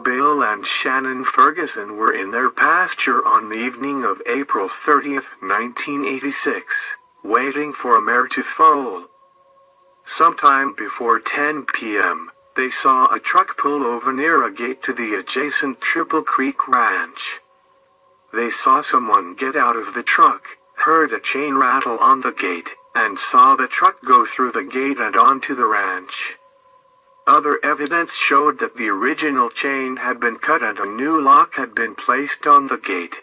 Bill and Shannon Ferguson were in their pasture on the evening of April 30, 1986, waiting for a mare to foal. Sometime before 10 p.m., they saw a truck pull over near a gate to the adjacent Triple Creek Ranch. They saw someone get out of the truck, heard a chain rattle on the gate, and saw the truck go through the gate and onto the ranch. Other evidence showed that the original chain had been cut and a new lock had been placed on the gate.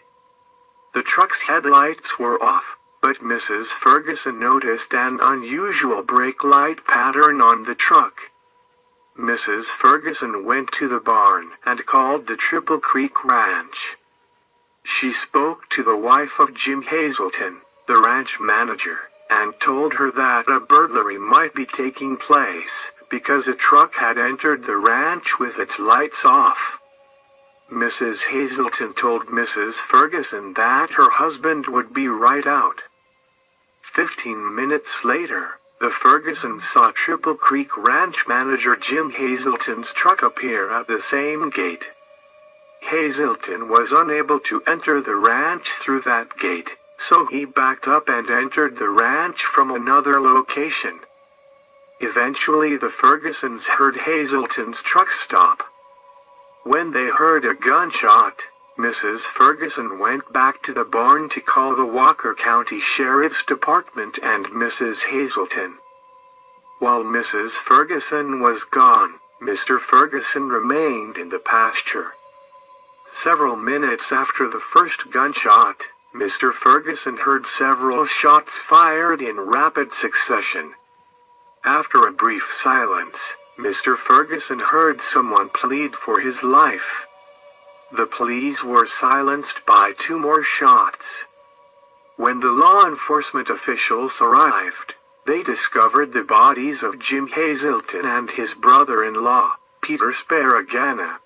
The truck's headlights were off, but Mrs. Ferguson noticed an unusual brake light pattern on the truck. Mrs. Ferguson went to the barn and called the Triple Creek Ranch. She spoke to the wife of Jim Hazelton, the ranch manager, and told her that a burglary might be taking place because a truck had entered the ranch with its lights off. Mrs. Hazelton told Mrs. Ferguson that her husband would be right out. Fifteen minutes later, the Fergusons saw Triple Creek Ranch manager Jim Hazelton's truck appear at the same gate. Hazelton was unable to enter the ranch through that gate, so he backed up and entered the ranch from another location. Eventually the Fergusons heard Hazelton's truck stop. When they heard a gunshot, Mrs. Ferguson went back to the barn to call the Walker County Sheriff's Department and Mrs. Hazelton. While Mrs. Ferguson was gone, Mr. Ferguson remained in the pasture. Several minutes after the first gunshot, Mr. Ferguson heard several shots fired in rapid succession. After a brief silence, Mr. Ferguson heard someone plead for his life. The pleas were silenced by two more shots. When the law enforcement officials arrived, they discovered the bodies of Jim Hazelton and his brother-in-law, Peter Sparagana.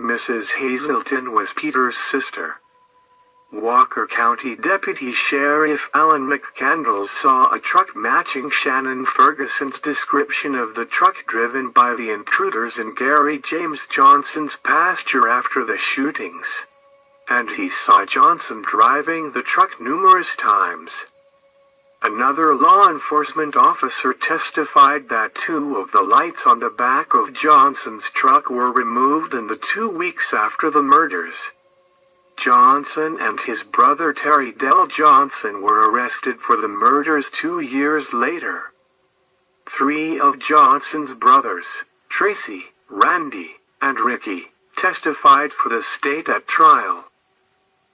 Mrs. Hazelton was Peter's sister. Walker County Deputy Sheriff Alan McCandless saw a truck matching Shannon Ferguson's description of the truck driven by the intruders in Gary James Johnson's pasture after the shootings. And he saw Johnson driving the truck numerous times. Another law enforcement officer testified that two of the lights on the back of Johnson's truck were removed in the two weeks after the murders. Johnson and his brother Terry Dell Johnson were arrested for the murders two years later. Three of Johnson's brothers, Tracy, Randy, and Ricky, testified for the state at trial.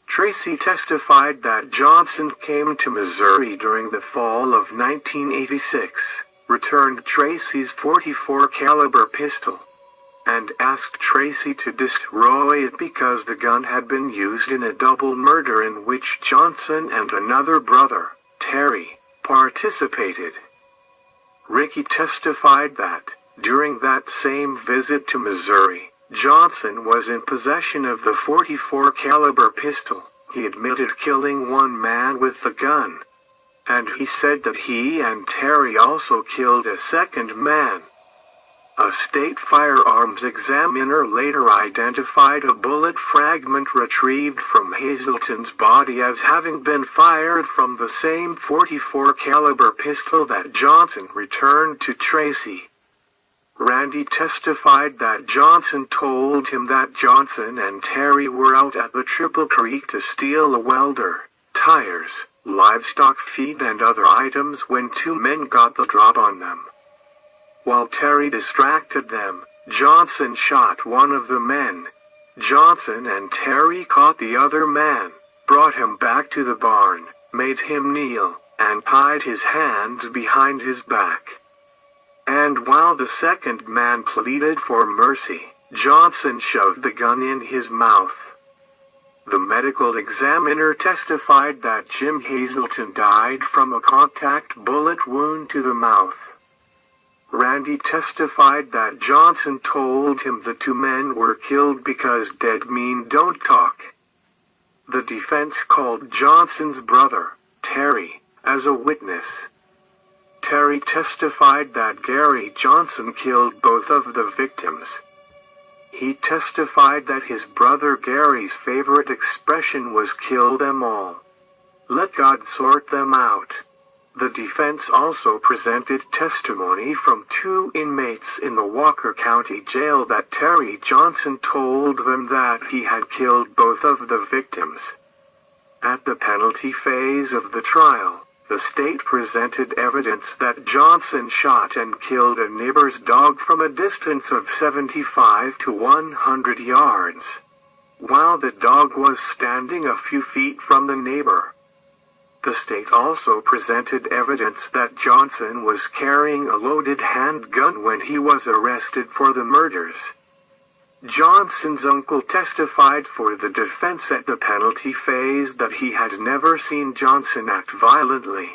Tracy testified that Johnson came to Missouri during the fall of 1986, returned Tracy's 44 caliber pistol, and asked Tracy to destroy it because the gun had been used in a double murder in which Johnson and another brother, Terry, participated. Ricky testified that, during that same visit to Missouri, Johnson was in possession of the 44 caliber pistol. He admitted killing one man with the gun. And he said that he and Terry also killed a second man. A state firearms examiner later identified a bullet fragment retrieved from Hazelton's body as having been fired from the same 44 caliber pistol that Johnson returned to Tracy. Randy testified that Johnson told him that Johnson and Terry were out at the Triple Creek to steal a welder, tires, livestock feed and other items when two men got the drop on them. While Terry distracted them, Johnson shot one of the men. Johnson and Terry caught the other man, brought him back to the barn, made him kneel, and tied his hands behind his back. And while the second man pleaded for mercy, Johnson shoved the gun in his mouth. The medical examiner testified that Jim Hazelton died from a contact bullet wound to the mouth. Randy testified that Johnson told him the two men were killed because dead mean don't talk. The defense called Johnson's brother, Terry, as a witness. Terry testified that Gary Johnson killed both of the victims. He testified that his brother Gary's favorite expression was kill them all. Let God sort them out. The defense also presented testimony from two inmates in the Walker County Jail that Terry Johnson told them that he had killed both of the victims. At the penalty phase of the trial, the state presented evidence that Johnson shot and killed a neighbor's dog from a distance of 75 to 100 yards, while the dog was standing a few feet from the neighbor. The state also presented evidence that Johnson was carrying a loaded handgun when he was arrested for the murders. Johnson's uncle testified for the defense at the penalty phase that he had never seen Johnson act violently.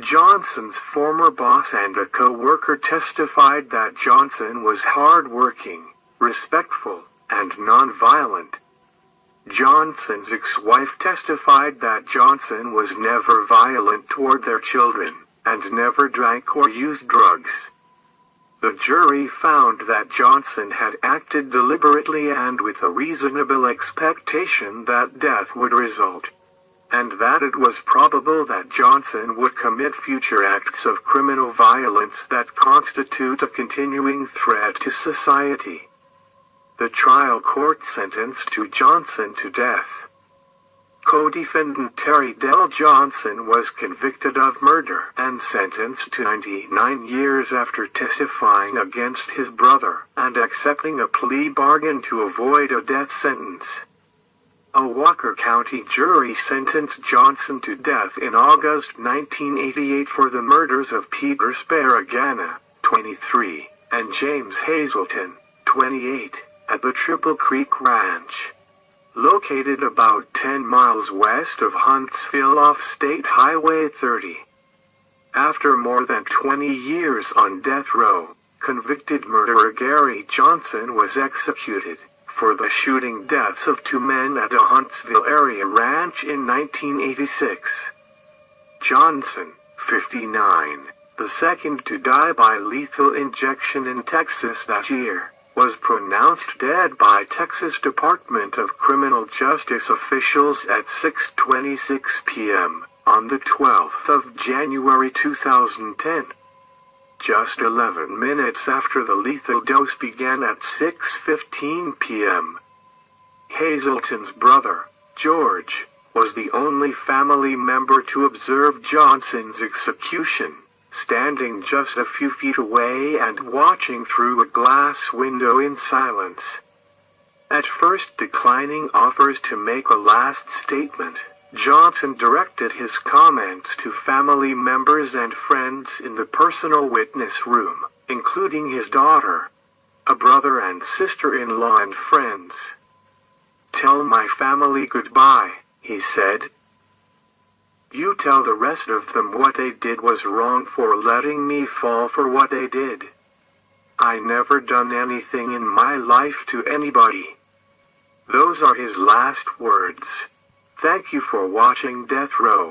Johnson's former boss and a co-worker testified that Johnson was hard-working, respectful, and non-violent. Johnson's ex-wife testified that Johnson was never violent toward their children, and never drank or used drugs. The jury found that Johnson had acted deliberately and with a reasonable expectation that death would result, and that it was probable that Johnson would commit future acts of criminal violence that constitute a continuing threat to society. The trial court sentenced to Johnson to death. Co-defendant Terry Dell Johnson was convicted of murder and sentenced to 99 years after testifying against his brother and accepting a plea bargain to avoid a death sentence. A Walker County jury sentenced Johnson to death in August 1988 for the murders of Peter Sparagana, 23, and James Hazelton, 28, at the Triple Creek Ranch located about 10 miles west of Huntsville off State Highway 30. After more than 20 years on death row, convicted murderer Gary Johnson was executed for the shooting deaths of two men at a Huntsville area ranch in 1986. Johnson, 59, the second to die by lethal injection in Texas that year was pronounced dead by Texas Department of Criminal Justice officials at 6:26 p.m. on the 12th of January 2010. Just 11 minutes after the lethal dose began at 6:15 p.m. Hazelton's brother, George, was the only family member to observe Johnson's execution standing just a few feet away and watching through a glass window in silence. At first declining offers to make a last statement, Johnson directed his comments to family members and friends in the personal witness room, including his daughter, a brother and sister-in-law and friends. Tell my family goodbye, he said, you tell the rest of them what they did was wrong for letting me fall for what they did. I never done anything in my life to anybody. Those are his last words. Thank you for watching Death Row.